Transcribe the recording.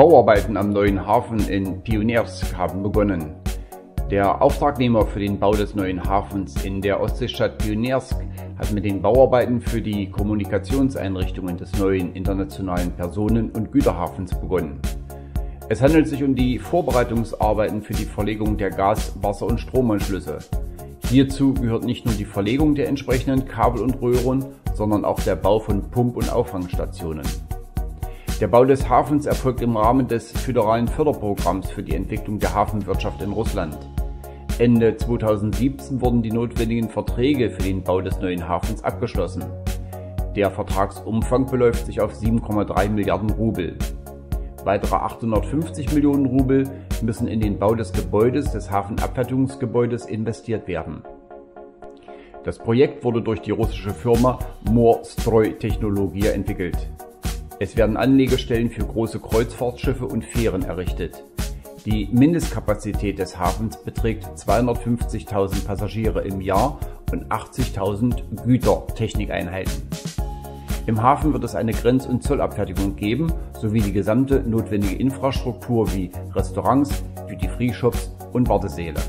Bauarbeiten am neuen Hafen in Pioniersk haben begonnen. Der Auftragnehmer für den Bau des neuen Hafens in der Ostseestadt Pioniersk hat mit den Bauarbeiten für die Kommunikationseinrichtungen des neuen internationalen Personen- und Güterhafens begonnen. Es handelt sich um die Vorbereitungsarbeiten für die Verlegung der Gas-, Wasser- und Stromanschlüsse. Hierzu gehört nicht nur die Verlegung der entsprechenden Kabel und Röhren, sondern auch der Bau von Pump- und Auffangstationen. Der Bau des Hafens erfolgt im Rahmen des föderalen Förderprogramms für die Entwicklung der Hafenwirtschaft in Russland. Ende 2017 wurden die notwendigen Verträge für den Bau des neuen Hafens abgeschlossen. Der Vertragsumfang beläuft sich auf 7,3 Milliarden Rubel. Weitere 850 Millionen Rubel müssen in den Bau des Gebäudes, des Hafenabfertigungsgebäudes, investiert werden. Das Projekt wurde durch die russische Firma Morstroy Technologia entwickelt. Es werden Anlegestellen für große Kreuzfahrtschiffe und Fähren errichtet. Die Mindestkapazität des Hafens beträgt 250.000 Passagiere im Jahr und 80.000 Gütertechnikeinheiten. Im Hafen wird es eine Grenz- und Zollabfertigung geben, sowie die gesamte notwendige Infrastruktur wie Restaurants, Duty-Free-Shops und Wartesäle.